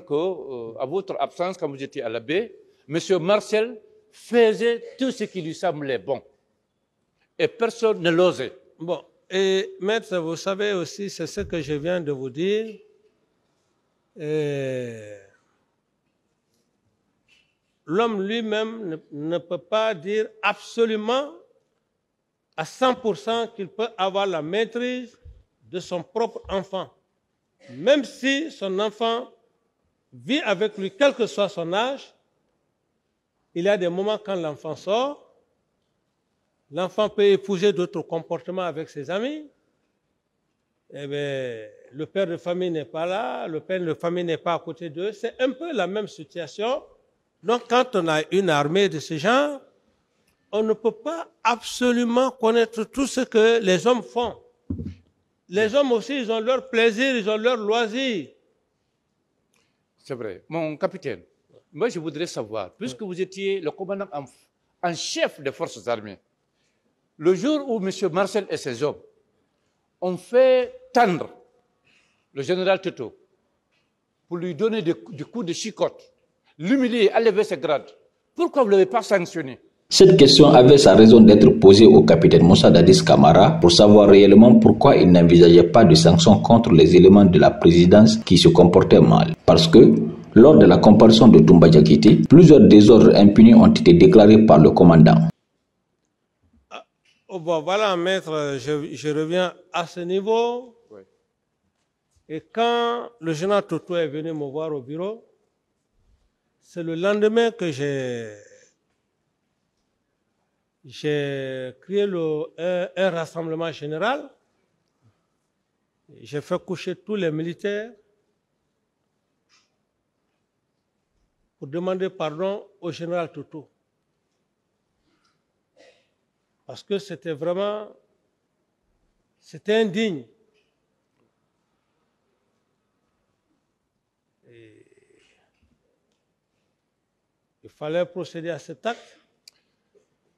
que, euh, à votre absence, quand vous étiez à la baie, M. Marcel faisait tout ce qui lui semblait bon. Et personne ne l'osait. Bon, et maître, vous savez aussi, c'est ce que je viens de vous dire. L'homme lui-même ne, ne peut pas dire absolument à 100% qu'il peut avoir la maîtrise de son propre enfant. Même si son enfant vit avec lui, quel que soit son âge, il y a des moments quand l'enfant sort, l'enfant peut épouser d'autres comportements avec ses amis. Eh bien, le père de famille n'est pas là, le père de famille n'est pas à côté d'eux. C'est un peu la même situation. Donc, quand on a une armée de ce genre, on ne peut pas absolument connaître tout ce que les hommes font. Les hommes aussi, ils ont leur plaisir, ils ont leur loisir. C'est vrai. Mon capitaine, moi je voudrais savoir, puisque vous étiez le commandant en, chef des forces armées, le jour où M. Marcel et ses hommes ont fait tendre le général Toto pour lui donner des coups de chicotte, l'humilier, enlever ses grades, pourquoi vous ne l'avez pas sanctionné? Cette question avait sa raison d'être posée au capitaine Moussa Dadis Kamara pour savoir réellement pourquoi il n'envisageait pas de sanctions contre les éléments de la présidence qui se comportaient mal. Parce que, lors de la comparaison de Toumba Diakité, plusieurs désordres impunis ont été déclarés par le commandant. Ah, voilà, maître, je, reviens à ce niveau. Et quand le général Toto est venu me voir au bureau, c'est le lendemain que j'ai j'ai créé un, rassemblement général. J'ai fait coucher tous les militaires pour demander pardon au général Toto. Parce que c'était vraiment, c'était indigne. il fallait procéder à cet acte.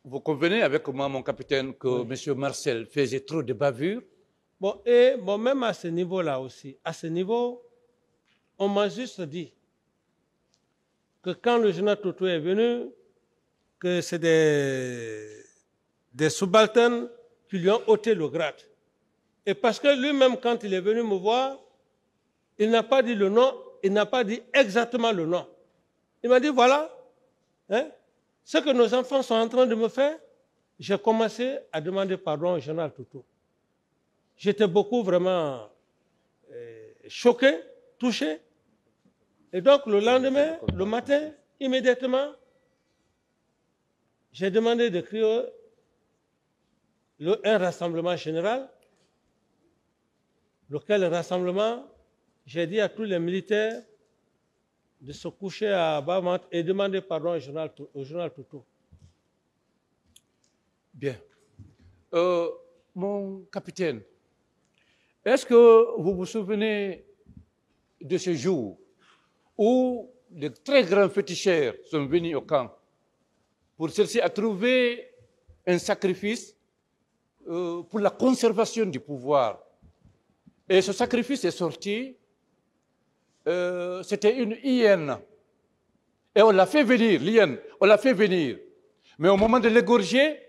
Vous convenez avec moi, mon capitaine, que M. Marcel faisait trop de bavures? Bon, et bon, même à ce niveau-là aussi, à ce niveau, on m'a juste dit que quand le général Toto est venu, que c'est des, des subalternes qui lui ont ôté le grade. Et parce que lui-même, quand il est venu me voir, il n'a pas dit le nom, il n'a pas dit exactement le nom. Il m'a dit, voilà, hein, ce que nos enfants sont en train de me faire, j'ai commencé à demander pardon au général Toutou. J'étais beaucoup vraiment euh, choqué, touché. Et donc le lendemain, le matin, immédiatement, j'ai demandé de créer un rassemblement général, lequel rassemblement, j'ai dit à tous les militaires de se coucher à Bamant et demander pardon au journal, au journal. Bien. Euh, mon capitaine, est-ce que vous vous souvenez de ce jour où de très grands féticheurs sont venus au camp pour chercher à trouver un sacrifice euh, pour la conservation du pouvoir? Et ce sacrifice est sorti euh, c'était une hyène. Et on l'a fait venir, l'hyène, on l'a fait venir. Mais au moment de l'égorger,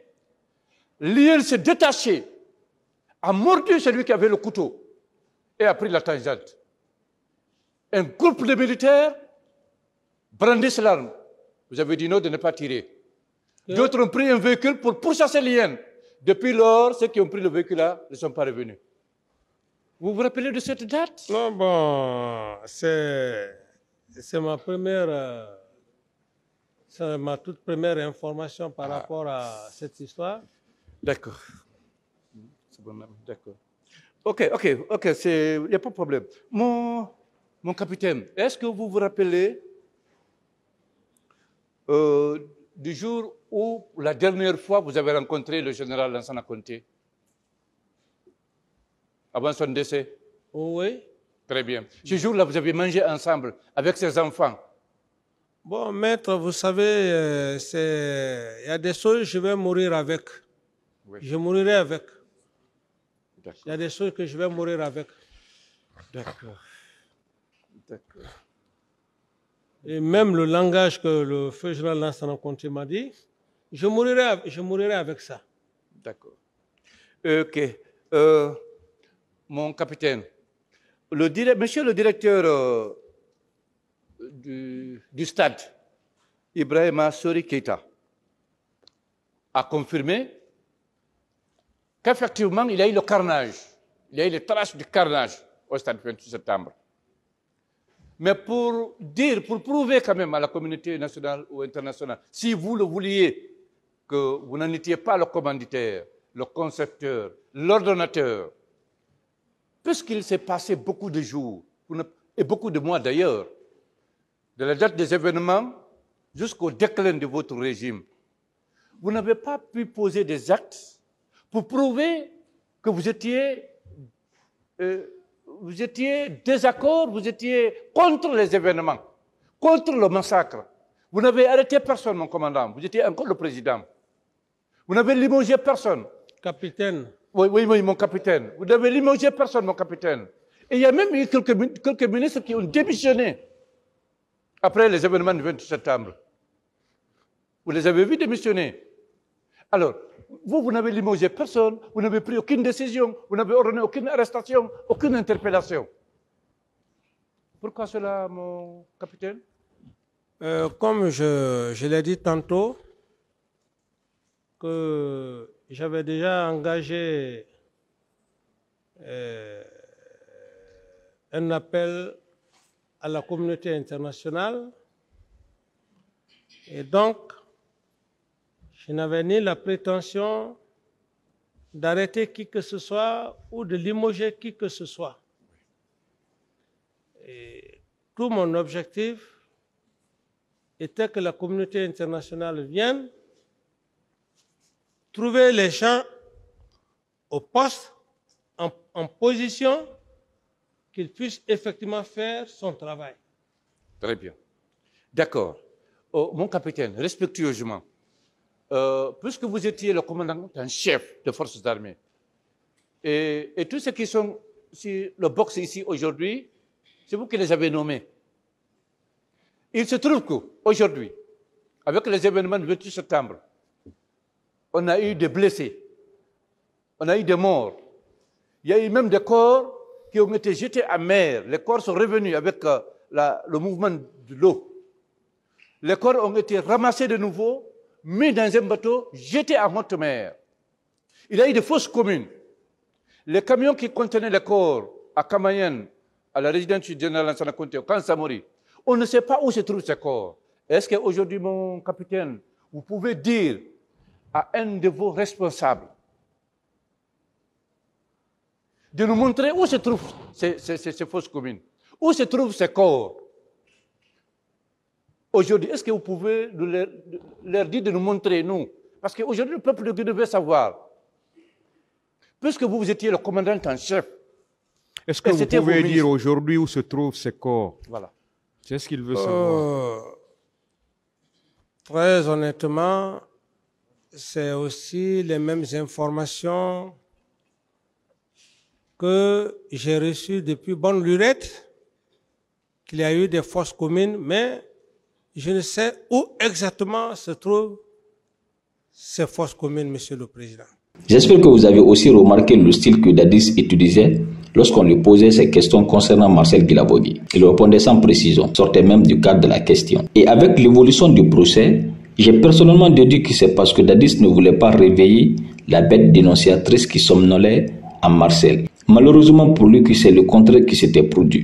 l'hyène s'est détachée, a mordu celui qui avait le couteau et a pris la tangente. Un groupe de militaires brandissent l'arme. Vous avez dit non de ne pas tirer. D'autres ont pris un véhicule pour pourchasser l'hyène. Depuis lors, ceux qui ont pris le véhicule-là ne sont pas revenus. Vous vous rappelez de cette date? Non, bon, c'est, c'est ma première, euh, c'est ma toute première information par ah. rapport à cette histoire. D'accord. C'est bon, d'accord. Ok, ok, ok, il n'y a pas de problème. Mon, mon capitaine, est-ce que vous vous rappelez euh, du jour où la dernière fois vous avez rencontré le général Lansana Conté? Avant son décès Oui. Très bien. Ce jour-là, vous avez mangé ensemble avec ses enfants Bon, maître, vous savez, euh, il y a des choses, je vais mourir avec. Je mourrai avec. Il y a des choses que je vais mourir avec. D'accord. D'accord. et même le langage que le feu général Lansana Conté m'a dit, je mourirai, je mourirai avec ça. D'accord. Ok. Euh, mon capitaine, monsieur le directeur euh, du, du, stade, Ibrahima Sori Keita, a confirmé qu'effectivement, il y a eu le carnage, il y a eu les traces du carnage au stade 28 septembre. Mais pour dire, pour prouver quand même à la communauté nationale ou internationale, si vous le vouliez, que vous n'en étiez pas le commanditaire, le concepteur, l'ordonnateur, puisqu'il s'est passé beaucoup de jours, et beaucoup de mois d'ailleurs, de la date des événements jusqu'au déclin de votre régime, vous n'avez pas pu poser des actes pour prouver que vous étiez, euh, vous étiez désaccord, vous étiez contre les événements, contre le massacre. Vous n'avez arrêté personne, mon commandant. Vous étiez encore le président. Vous n'avez limogé personne. Capitaine. Oui, oui, oui, mon capitaine. Vous n'avez limogé personne, mon capitaine. Et il y a même eu quelques, ministres qui ont démissionné après les événements du 28 septembre. Vous les avez vus démissionner. Alors, vous, vous n'avez limogé personne, vous n'avez pris aucune décision, vous n'avez ordonné aucune arrestation, aucune interpellation. Pourquoi cela, mon capitaine? Euh, Comme je l'ai dit tantôt, que j'avais déjà engagé euh, un appel à la communauté internationale et donc je n'avais ni la prétention d'arrêter qui que ce soit ou de limoger qui que ce soit. Et tout mon objectif était que la communauté internationale vienne trouver les gens au poste, en, position, qu'ils puissent effectivement faire son travail. Très bien. D'accord. Oh, mon capitaine, respectueusement, euh, puisque vous étiez le commandant en chef des forces armées, et, et, tous ceux qui sont sur le box ici aujourd'hui, c'est vous qui les avez nommés. Il se trouve qu'aujourd'hui, avec les événements du 28 septembre, on a eu des blessés, on a eu des morts. Il y a eu même des corps qui ont été jetés à mer. Les corps sont revenus avec euh, le mouvement de l'eau. Les corps ont été ramassés de nouveau mis dans un bateau, jeté à haute mer. Il y a eu des fausses communes. Les camions qui contenaient les corps à Kamayen, à la résidence générale Lansana Conte, au Kansamori, on ne sait pas où se trouvent ces corps. Est-ce qu'aujourd'hui, mon capitaine, vous pouvez dire à un de vos responsables de nous montrer où se trouvent ces, ces, ces fausses communes, où se trouvent ces corps Aujourd'hui, est-ce que vous pouvez leur, dire de nous montrer, nous? Parce qu'aujourd'hui, le peuple de Guinée veut savoir. Puisque vous, vous étiez le commandant en chef. Est-ce que vous pouvez dire aujourd'hui où se trouvent ces corps? Voilà. C'est ce qu'il veut savoir. Euh, très honnêtement, c'est aussi les mêmes informations que j'ai reçues depuis bonne lurette, qu'il y a eu des forces communes, mais je ne sais où exactement se trouvent ces forces communes, Monsieur le Président. J'espère que vous avez aussi remarqué le style que Dadis utilisait lorsqu'on lui posait ces questions concernant Marcel Guilabogui. Il répondait sans précision, sortait même du cadre de la question. Et avec l'évolution du procès, j'ai personnellement déduit que c'est parce que Dadis ne voulait pas réveiller la bête dénonciatrice qui somnolait à Marcel. Malheureusement pour lui, c'est le contraire qui s'était produit.